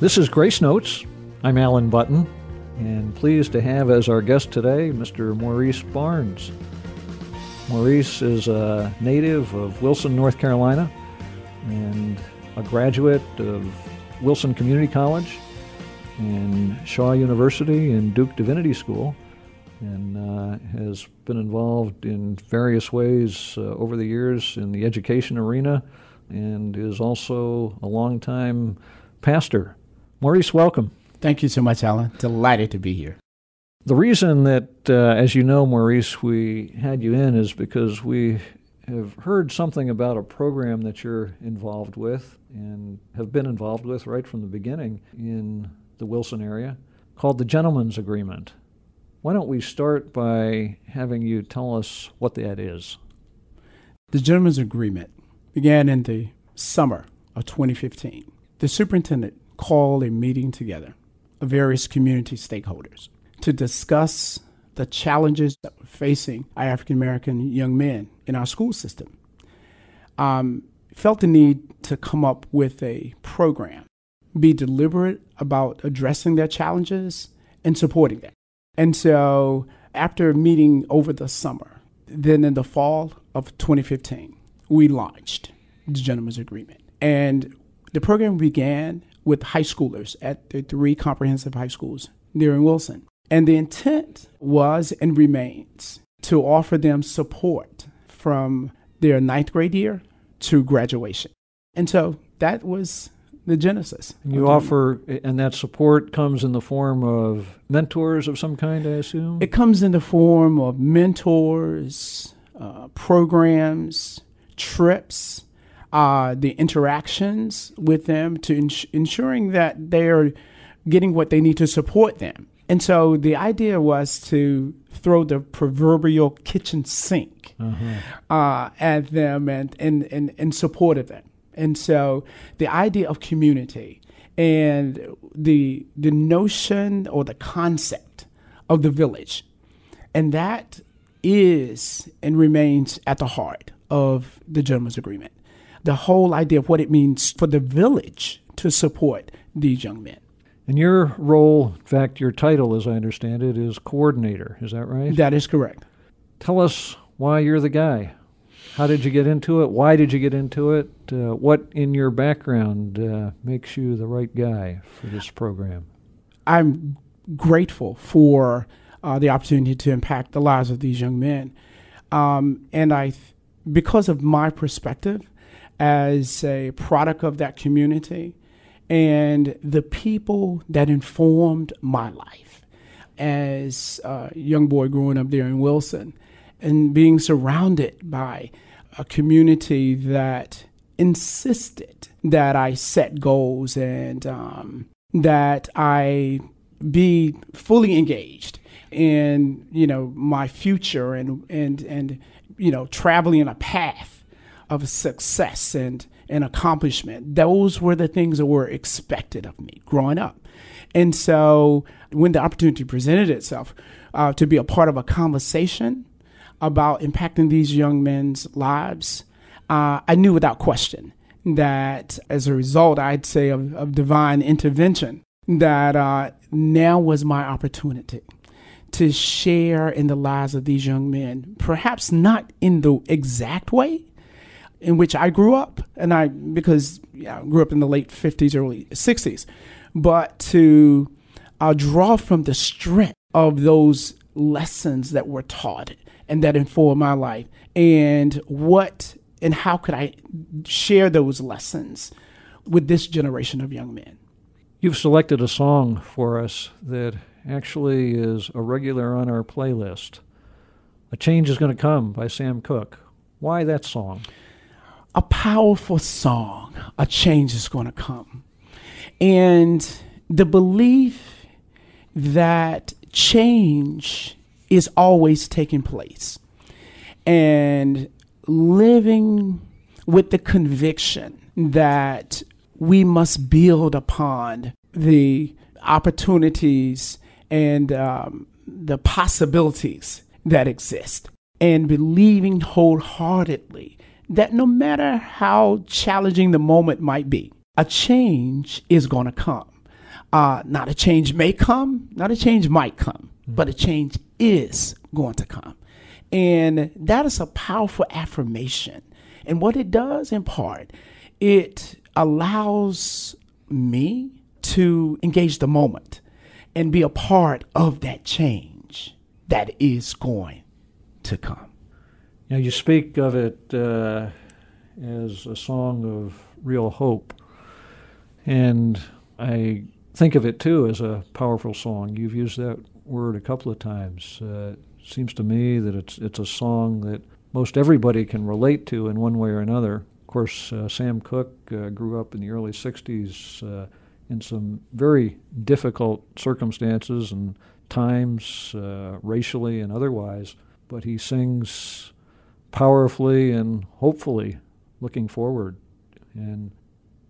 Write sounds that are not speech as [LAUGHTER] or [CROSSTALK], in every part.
This is Grace Notes. I'm Alan Button, and pleased to have as our guest today Mr. Maurice Barnes. Maurice is a native of Wilson, North Carolina, and a graduate of Wilson Community College and Shaw University and Duke Divinity School, and uh, has been involved in various ways uh, over the years in the education arena, and is also a longtime pastor. Maurice, welcome. Thank you so much, Alan. Delighted to be here. The reason that, uh, as you know, Maurice, we had you in is because we have heard something about a program that you're involved with and have been involved with right from the beginning in the Wilson area called the Gentleman's Agreement. Why don't we start by having you tell us what that is? The Gentleman's Agreement began in the summer of 2015. The superintendent called a meeting together of various community stakeholders to discuss the challenges that were facing African American young men in our school system. Um, felt the need to come up with a program, be deliberate about addressing their challenges and supporting them. And so, after meeting over the summer, then in the fall of 2015, we launched the Gentleman's Agreement. And the program began with high schoolers at the three comprehensive high schools near in Wilson. And the intent was and remains to offer them support from their ninth grade year to graduation. And so that was the genesis. And you offer, and that support comes in the form of mentors of some kind, I assume? It comes in the form of mentors, uh, programs, trips, uh, the interactions with them to ins- ensuring that they're getting what they need to support them. And so the idea was to throw the proverbial kitchen sink uh-huh. uh, at them and, and, and, and support of them. And so the idea of community and the, the notion or the concept of the village, and that is and remains at the heart of the Gentleman's Agreement the whole idea of what it means for the village to support these young men. And your role, in fact, your title, as I understand it, is coordinator. Is that right? That is correct. Tell us why you're the guy. How did you get into it? Why did you get into it? Uh, what in your background uh, makes you the right guy for this program? I'm grateful for uh, the opportunity to impact the lives of these young men. Um, and I, because of my perspective, as a product of that community and the people that informed my life. As a young boy growing up there in Wilson and being surrounded by a community that insisted that I set goals and um, that I be fully engaged in you know my future and and and you know traveling a path of success and, and accomplishment. Those were the things that were expected of me growing up. And so when the opportunity presented itself uh, to be a part of a conversation about impacting these young men's lives, uh, I knew without question that as a result, I'd say, of, of divine intervention, that uh, now was my opportunity to share in the lives of these young men, perhaps not in the exact way in which I grew up, and I because yeah, I grew up in the late fifties, early sixties, but to uh, draw from the strength of those lessons that were taught and that informed my life, and what and how could I share those lessons with this generation of young men. You've selected a song for us that actually is a regular on our playlist. A Change is Going to Come by Sam Cooke. Why that song? A powerful song, a change is going to come. And the belief that change is always taking place. And living with the conviction that we must build upon the opportunities and um, the possibilities that exist and believing wholeheartedly that no matter how challenging the moment might be, a change is going to come. Uh, not a change may come, not a change might come, mm-hmm. but a change is going to come. And that is a powerful affirmation. And what it does in part, it allows me to engage the moment and be a part of that change that is going to come. Now, you speak of it uh, as a song of real hope. And I think of it too as a powerful song. You've used that word a couple of times. Uh, it seems to me that it's, it's a song that most everybody can relate to in one way or another. Of course, uh, Sam Cooke uh, grew up in the early 60s uh, in some very difficult circumstances and times, uh, racially and otherwise, but he sings powerfully and hopefully looking forward. And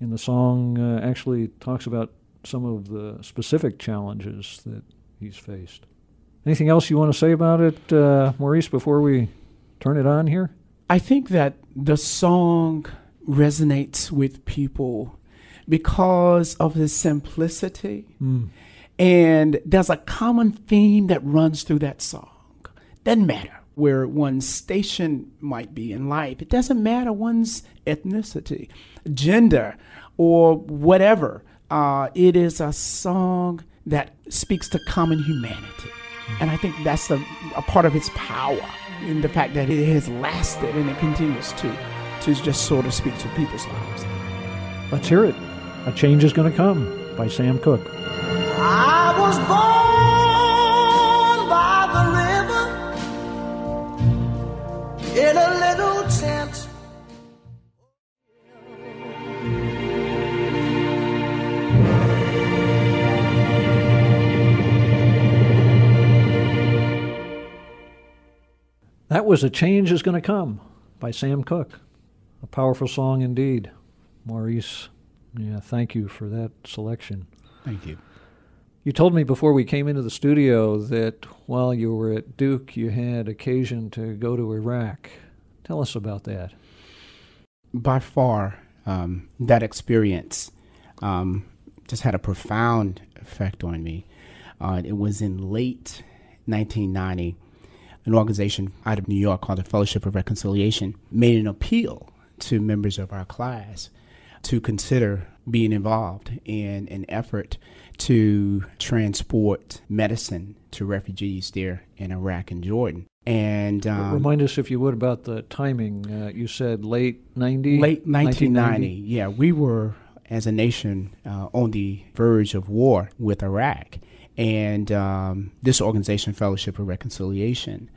in the song, uh, actually talks about some of the specific challenges that he's faced. Anything else you want to say about it, uh, Maurice, before we turn it on here? I think that the song resonates with people because of the simplicity. Mm. And there's a common theme that runs through that song. Doesn't matter where one's station might be in life, it doesn't matter one's ethnicity, gender, or whatever. Uh, it is a song that speaks to common humanity. And I think that's a, a part of its power in the fact that it has lasted and it continues to, to just sort of speak to people's lives. Let's hear it. A Change is Going to Come by Sam Cooke. I was born in a little tent. That was A Change is Going to Come by Sam Cooke. A powerful song indeed. Maurice yeah, thank you for that selection. Thank you. You told me before we came into the studio that while you were at Duke, you had occasion to go to Iraq. Tell us about that. By far, um, that experience um, just had a profound effect on me. Uh, it was in late 1990. An organization out of New York called the Fellowship of Reconciliation made an appeal to members of our class to consider being involved in an effort to transport medicine to refugees there in Iraq and Jordan. And um, remind us, if you would, about the timing. Uh, you said late 90? Late 1990. Yeah, we were, as a nation, uh, on the verge of war with Iraq. And um, this organization, Fellowship of Reconciliation,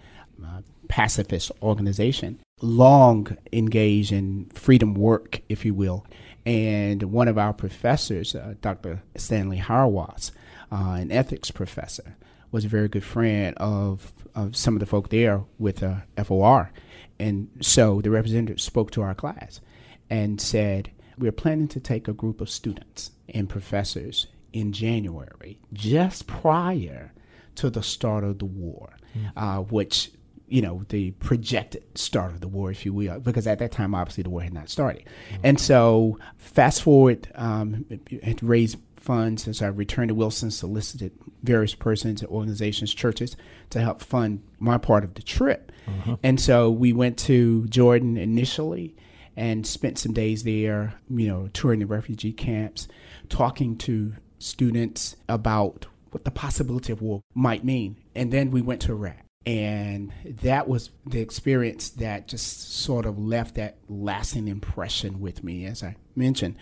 uh, pacifist organization, long engaged in freedom work, if you will. And one of our professors, uh, Dr. Stanley Hauerwas, uh, an ethics professor, was a very good friend of, of some of the folk there with uh, FOR. And so the representative spoke to our class and said, We're planning to take a group of students and professors in January, just prior to the start of the war, mm. uh, which you know, the projected start of the war, if you will, because at that time, obviously, the war had not started. Mm-hmm. And so, fast forward, um, had raised funds as I returned to Wilson, solicited various persons, organizations, churches to help fund my part of the trip. Mm-hmm. And so, we went to Jordan initially and spent some days there, you know, touring the refugee camps, talking to students about what the possibility of war might mean. And then we went to Iraq and that was the experience that just sort of left that lasting impression with me, as I mentioned.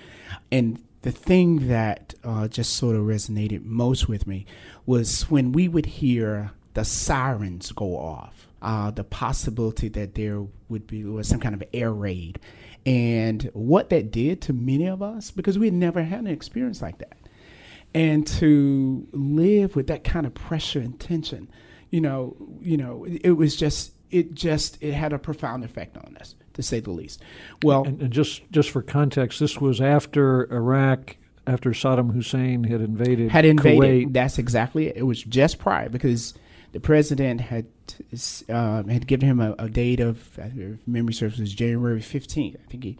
And the thing that uh, just sort of resonated most with me was when we would hear the sirens go off, uh, the possibility that there would be was some kind of air raid, and what that did to many of us because we had never had an experience like that, and to live with that kind of pressure and tension you know, you know, it was just it just it had a profound effect on us, to say the least. Well, and, and just just for context, this was after Iraq, after Saddam Hussein had invaded. Had invaded. Kuwait. That's exactly it. It was just prior because the president had uh, had given him a, a date of, if memory serves, was January fifteenth. I think he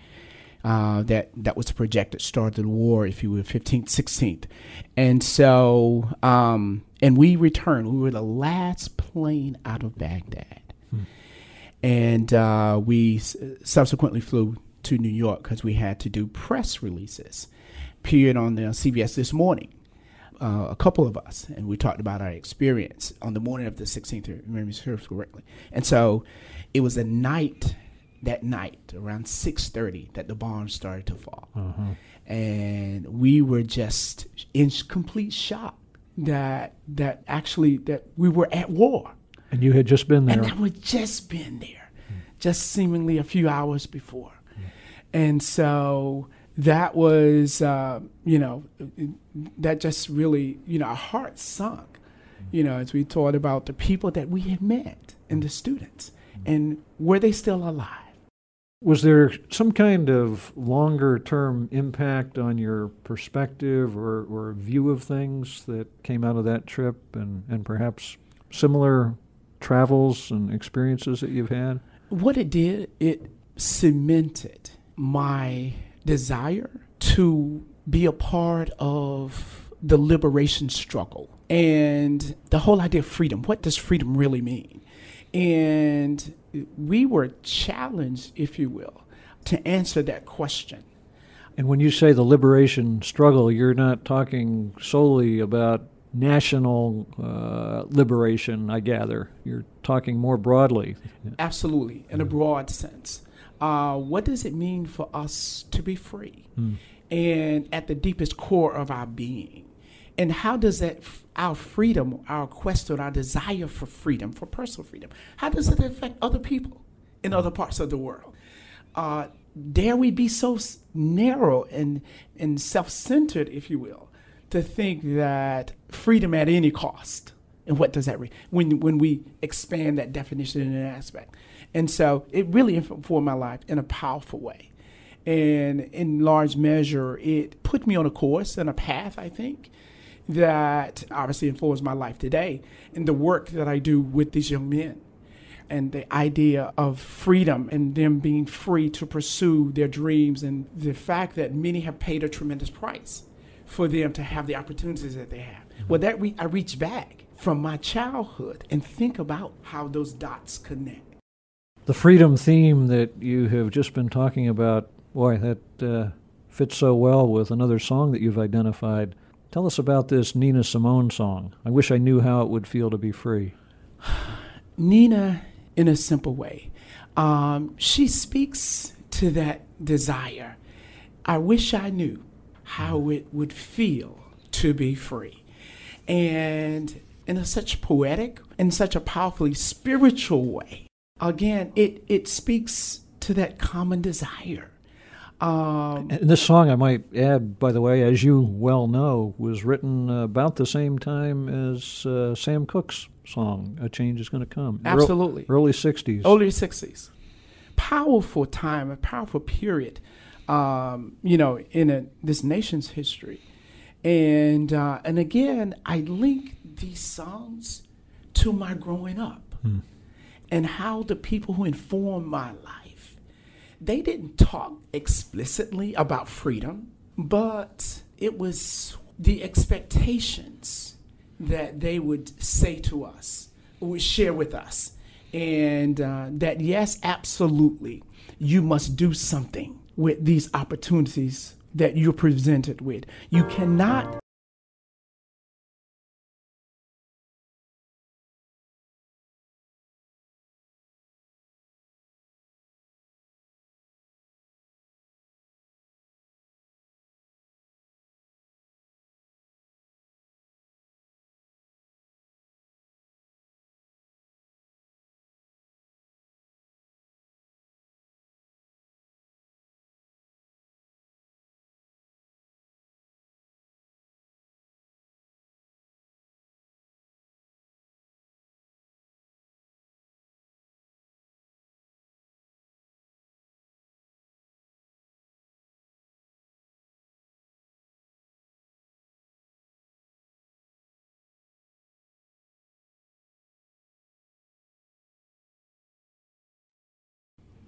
Uh, that that was the projected start of the war, if you will, 15th, 16th, and so um, and we returned. We were the last plane out of Baghdad, hmm. and uh, we s- subsequently flew to New York because we had to do press releases. Appeared on the CBS this morning, uh, a couple of us, and we talked about our experience on the morning of the 16th, if I remember correctly. And so, it was a night that night around 6.30 that the bombs started to fall uh-huh. and we were just in complete shock that that actually that we were at war and you had just been there and i had just been there mm. just seemingly a few hours before mm. and so that was uh, you know that just really you know our hearts sunk you know as we thought about the people that we had met and the students and were they still alive was there some kind of longer term impact on your perspective or, or view of things that came out of that trip and, and perhaps similar travels and experiences that you've had? What it did, it cemented my desire to be a part of the liberation struggle and the whole idea of freedom. What does freedom really mean? And we were challenged, if you will, to answer that question. And when you say the liberation struggle, you're not talking solely about national uh, liberation, I gather. You're talking more broadly. Absolutely, in a broad sense. Uh, what does it mean for us to be free? Hmm. And at the deepest core of our being, and how does that our freedom our quest or our desire for freedom for personal freedom how does it affect other people in other parts of the world? Uh, dare we be so narrow and and self-centered if you will to think that freedom at any cost? And what does that mean when when we expand that definition in an aspect. And so it really informed my life in a powerful way. And in large measure it put me on a course and a path i think that obviously influenced my life today and the work that I do with these young men and the idea of freedom and them being free to pursue their dreams and the fact that many have paid a tremendous price for them to have the opportunities that they have. Mm-hmm. Well, that re- I reach back from my childhood and think about how those dots connect. The freedom theme that you have just been talking about, boy, that uh, fits so well with another song that you've identified Tell us about this Nina Simone song. I wish I knew how it would feel to be free. [SIGHS] Nina, in a simple way, um, she speaks to that desire. I wish I knew how it would feel to be free. And in a such poetic in such a powerfully spiritual way, again, it, it speaks to that common desire um, and this song, I might add, by the way, as you well know, was written about the same time as uh, Sam Cooke's song, A Change is Going to Come. Absolutely. Early, early 60s. Early 60s. Powerful time, a powerful period, um, you know, in a, this nation's history. And, uh, and again, I link these songs to my growing up hmm. and how the people who informed my life they didn't talk explicitly about freedom, but it was the expectations that they would say to us, would share with us. And uh, that, yes, absolutely, you must do something with these opportunities that you're presented with. You cannot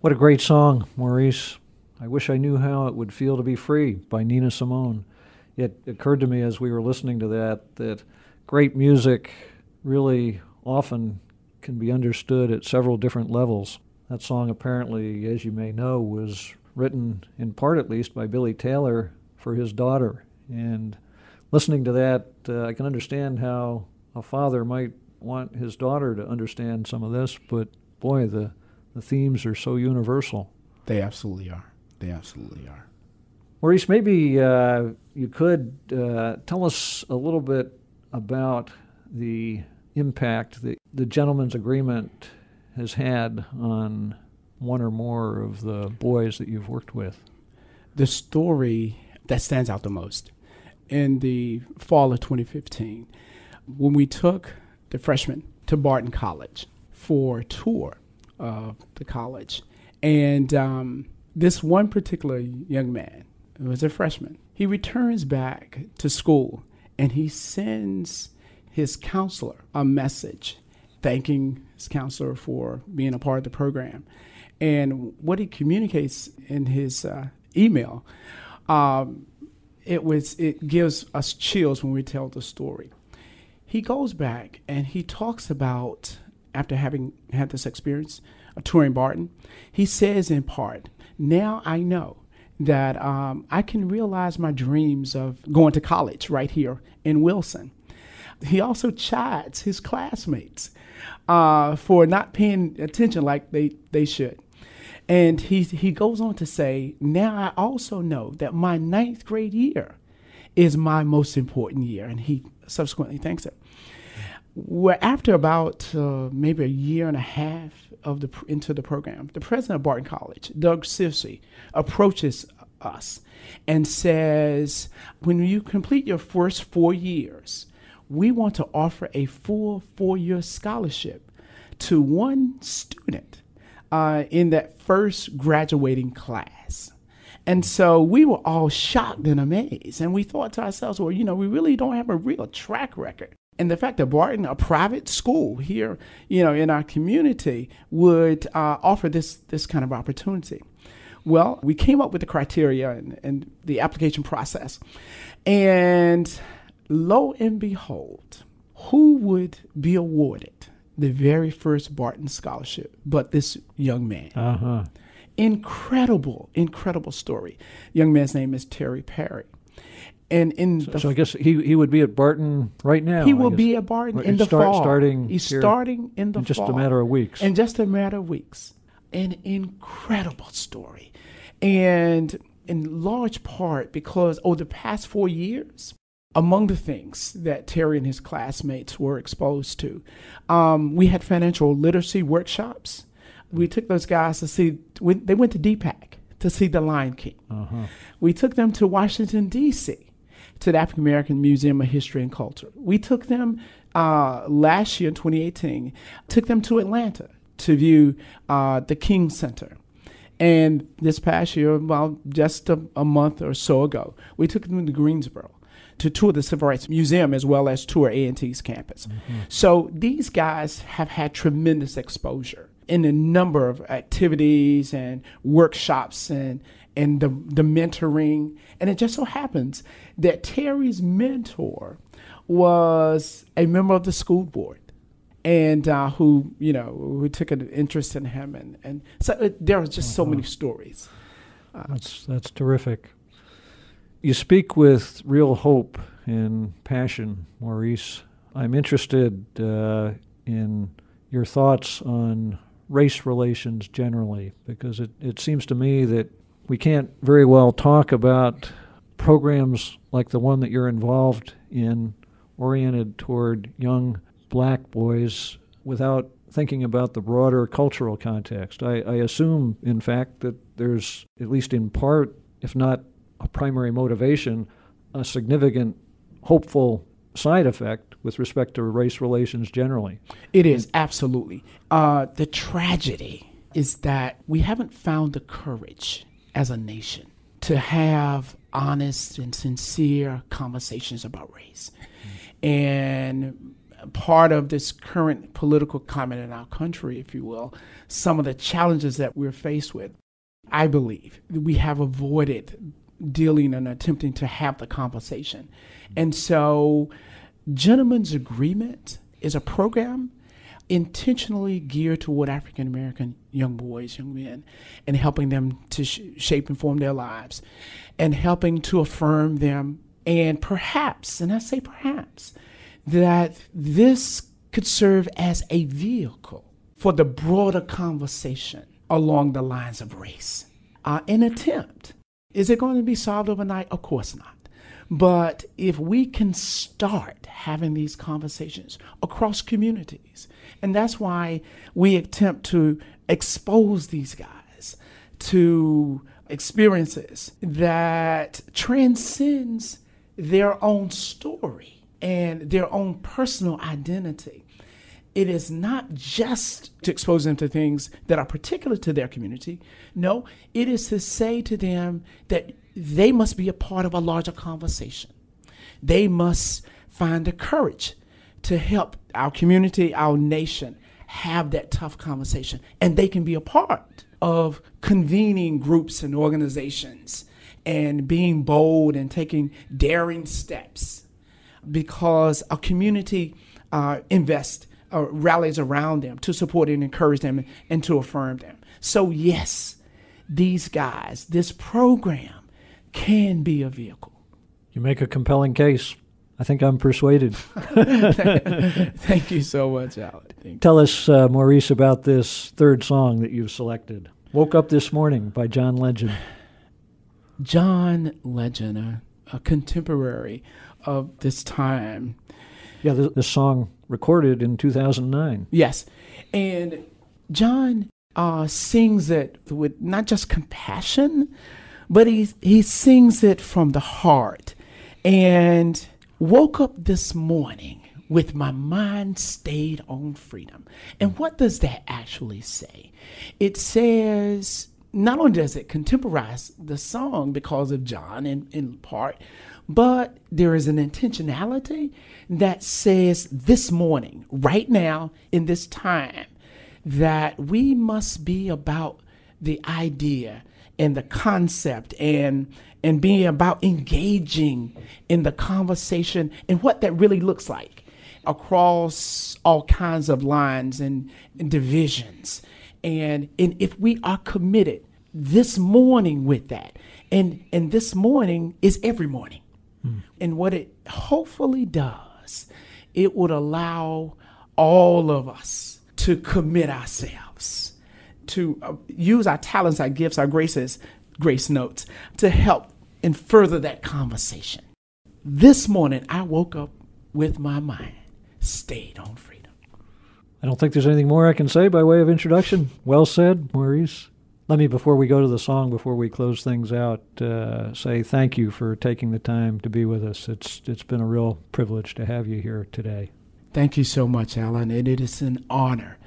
What a great song, Maurice. I wish I knew how it would feel to be free by Nina Simone. It occurred to me as we were listening to that that great music really often can be understood at several different levels. That song, apparently, as you may know, was written in part at least by Billy Taylor for his daughter. And listening to that, uh, I can understand how a father might want his daughter to understand some of this, but boy, the, the themes are so universal. They absolutely are. They absolutely are. Maurice, maybe uh, you could uh, tell us a little bit about the impact that the gentleman's agreement has had on one or more of the boys that you've worked with. The story that stands out the most in the fall of 2015, when we took the freshmen to Barton College for a tour of the college, and um, this one particular young man was a freshman. He returns back to school and he sends his counselor a message thanking his counselor for being a part of the program. And what he communicates in his uh, email, um, it was it gives us chills when we tell the story. He goes back and he talks about after having had this experience of touring Barton. He says in part, "Now I know that um, I can realize my dreams of going to college right here in Wilson." He also chides his classmates uh, for not paying attention like they, they should. And he, he goes on to say, Now I also know that my ninth grade year is my most important year. And he subsequently thanks it. Well, after about uh, maybe a year and a half of the into the program, the president of Barton College, Doug Searcy, approaches us and says, "When you complete your first four years, we want to offer a full four-year scholarship to one student uh, in that first graduating class. And so we were all shocked and amazed. And we thought to ourselves, well, you know, we really don't have a real track record. And the fact that Barton, a private school here, you know, in our community, would uh, offer this this kind of opportunity. Well, we came up with the criteria and, and the application process. And lo and behold, who would be awarded the very first Barton Scholarship, but this young man. Uh-huh. Incredible, incredible story. Young man's name is Terry Perry. And in so, so I guess he he would be at Barton right now. He will be at Barton in the start, fall. Starting He's starting in the in just fall. a matter of weeks. In just a matter of weeks. An incredible story. And in large part because over the past four years, among the things that Terry and his classmates were exposed to, um, we had financial literacy workshops. We took those guys to see, they went to DPAC to see The Lion King. Uh-huh. We took them to Washington, D.C., to the African American Museum of History and Culture. We took them uh, last year in 2018, took them to Atlanta to view uh, the King Center. And this past year, well, just a, a month or so ago, we took them to Greensboro to tour the Civil Rights Museum as well as tour A&T's campus. Mm-hmm. So these guys have had tremendous exposure in a number of activities and workshops and and the the mentoring. And it just so happens that Terry's mentor was a member of the school board and uh, who you know who took an interest in him and and so it, there are just uh-huh. so many stories. Uh, that's that's terrific. You speak with real hope and passion, Maurice. I'm interested uh, in your thoughts on race relations generally, because it, it seems to me that we can't very well talk about programs like the one that you're involved in, oriented toward young black boys, without thinking about the broader cultural context. I, I assume, in fact, that there's, at least in part, if not a primary motivation, a significant hopeful side effect with respect to race relations generally. It is, absolutely. Uh, the tragedy is that we haven't found the courage as a nation to have honest and sincere conversations about race. Mm-hmm. And part of this current political climate in our country, if you will, some of the challenges that we're faced with I believe we have avoided dealing and attempting to have the conversation. And so, Gentlemen's Agreement is a program intentionally geared toward African American young boys, young men, and helping them to sh- shape and form their lives and helping to affirm them. And perhaps, and I say perhaps, that this could serve as a vehicle for the broader conversation along the lines of race. Uh, an attempt. Is it going to be solved overnight? Of course not. But if we can start having these conversations across communities, and that's why we attempt to expose these guys to experiences that transcends their own story and their own personal identity. It is not just to expose them to things that are particular to their community. No, it is to say to them that they must be a part of a larger conversation. They must find the courage to help our community, our nation have that tough conversation. And they can be a part of convening groups and organizations and being bold and taking daring steps because a community uh, invests, uh, rallies around them to support and encourage them and to affirm them. So, yes, these guys, this program can be a vehicle. You make a compelling case. I think I'm persuaded. [LAUGHS] [LAUGHS] Thank you so much, Alan. Tell us, uh, Maurice, about this third song that you've selected. Woke Up This Morning by John Legend. John Legend, a, a contemporary of this time. Yeah, this, this, song recorded in 2009. Yes. And John uh, sings it with not just compassion, but he, he sings it from the heart. And woke up this morning with my mind stayed on freedom. And what does that actually say? It says, not only does it contemporize the song because of John in, in part, but there is an intentionality that says this morning, right now, in this time, that we must be about the idea and the concept and and being about engaging in the conversation and what that really looks like across all kinds of lines and, and divisions. And, and if we are committed this morning with that, and, and this morning is every morning. Mm. And what it hopefully does, it would allow all of us to commit ourselves, to uh, use our talents, our gifts, our graces, grace notes to help and further that conversation. This morning, I woke up with my mind stayed on freedom. I don't think there's anything more I can say by way of introduction. Well said, Maurice. Let me, before we go to the song, before we close things out, uh, say thank you for taking the time to be with us. It's it's been a real privilege to have you here today. Thank you so much, Alan, and it is an honor.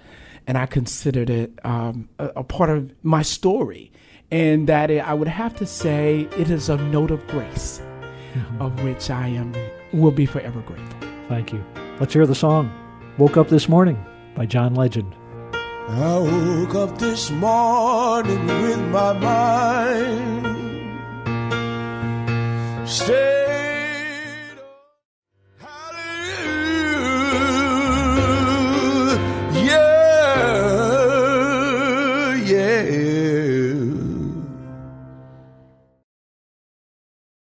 And I considered it um, a, a, part of my story, and that it, I would have to say it is a note of grace, mm-hmm. of which I am will be forever grateful. Thank you. Let's hear the song "Woke Up This Morning" by John Legend. I woke up this morning with my mind stayed.